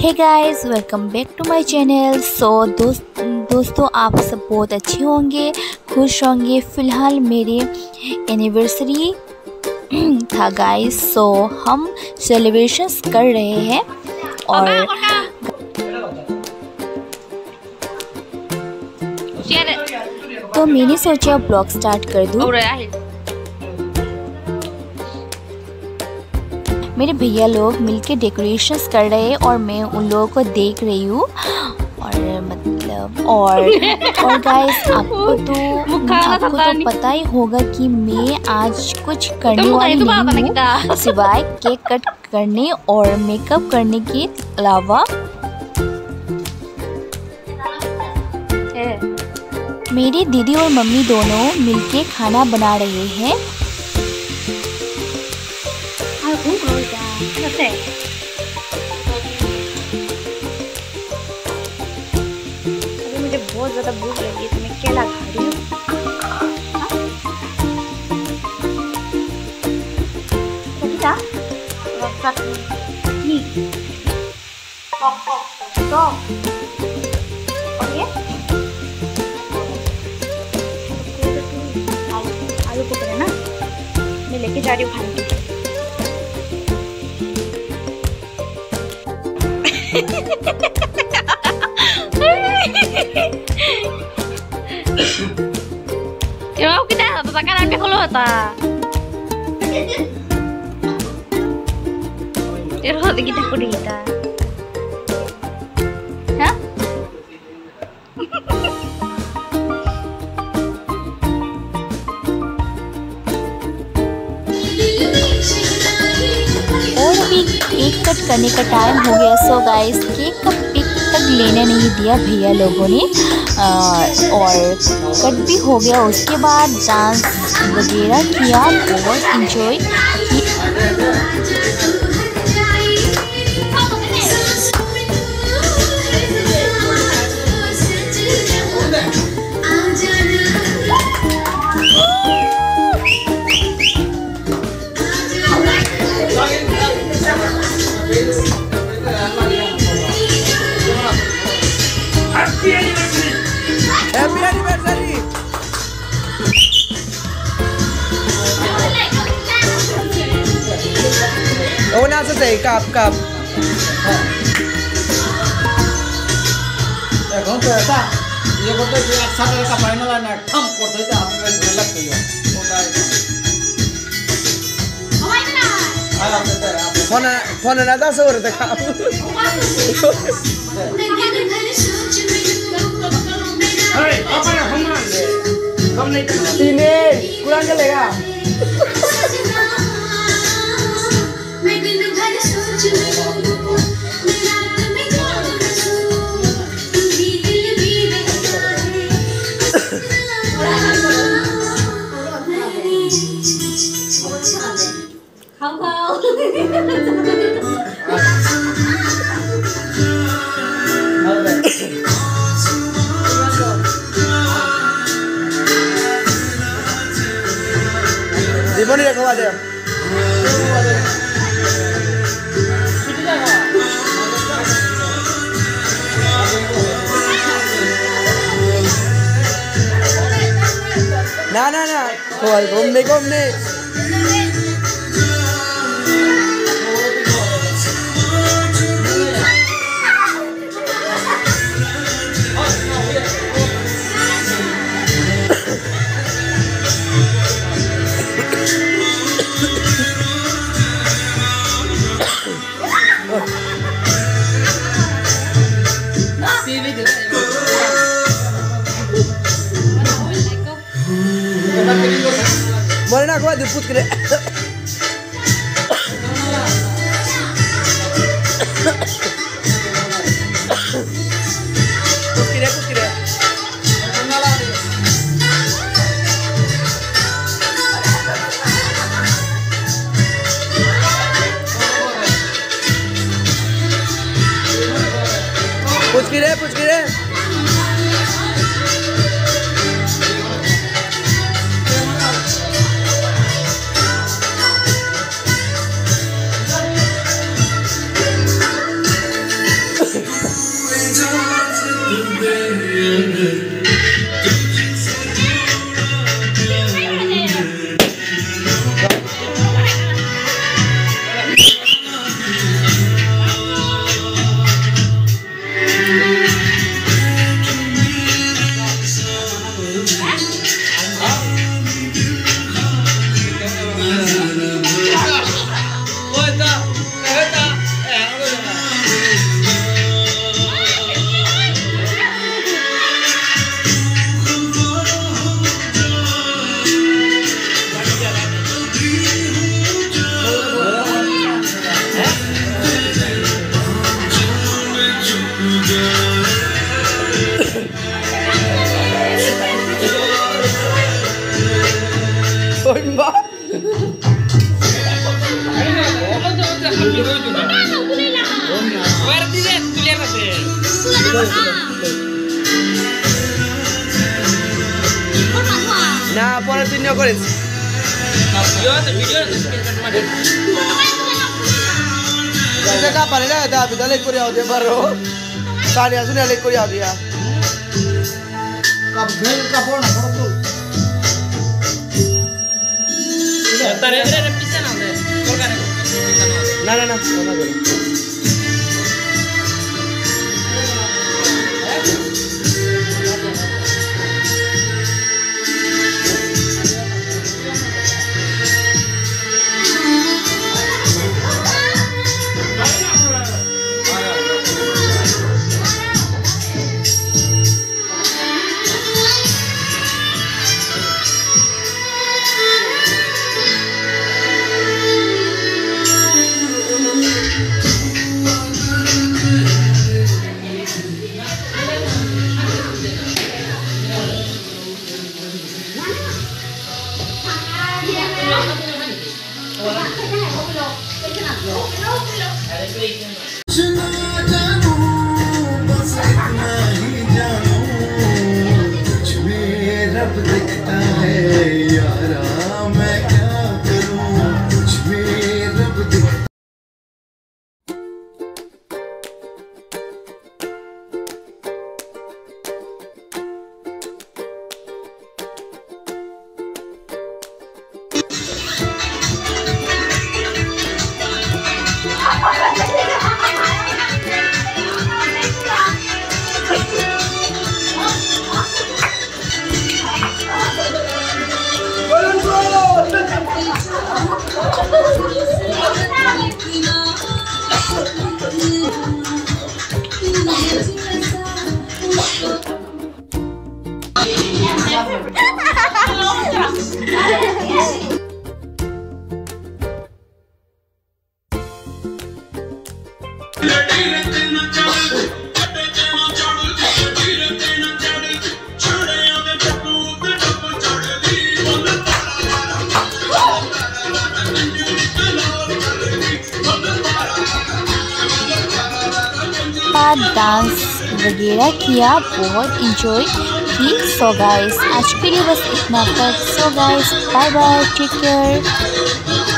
Hey guys welcome back to my channel so दोस्त दोस्तों आप सब बहुत अच्छे होंगे खुश होंगे। फ़िलहाल मेरे एनिवर्सरी था गाइस सो so, हम सेलिब्रेशंस कर रहे हैं और तो मैंने सोचा ब्लॉग स्टार्ट कर दूँ। मेरे भैया लोग मिलके डेकोरेशंस कर रहे हैं और मैं उन लोगों को देख रही हूँ। और मतलब और और गाइस आपको तो आपको तो पता ही होगा कि मैं आज कुछ करने वाली नहीं हूँ सिवाय केक कट करने और मेकअप करने के अलावा। मेरी दीदी और मम्मी दोनों मिलके खाना बना रहे हैं। बहुत ज़्यादा भूख लगी है तो मैं केला खा रही हूँ। oke आलू को ना? मैं लेके जा रही हूँ खाने के लिए। kurita. और अभी केक कट करने का टाइम हो गया। सो गाइस केक का पिक तक लेने नहीं दिया भैया लोगों ने। और कट भी हो गया। उसके बाद डांस वगैरह किया बहुत enjoy Ô, nasa sa kap kap. এখন তো এটা ইয়ে করতে যে একসাথে একটা ফাইনাল আর ঠাম করতে হইতে আপনার ধরে লাগতে ওটাই আর আপনাদের Phone phone na da sa ora ta kap. अरे अपना हम ना हम नहीं करना Tine, 이번에 가야 돼요. না না না। বল ঘুমনে ঘুমনে olha, eu. না পরে তুই নিয়ে করিস পারে না বিদ্যালয় করে হতে পারো। সানি আসুন লেক করে আও দিয়া কাপ ভেল কাপড় না কাপড় তুল না না না না করে Dance वगैरह किया, बहुत इंजॉय की। सो गाइस आज के लिए बस इतना तक so guys bye bye take care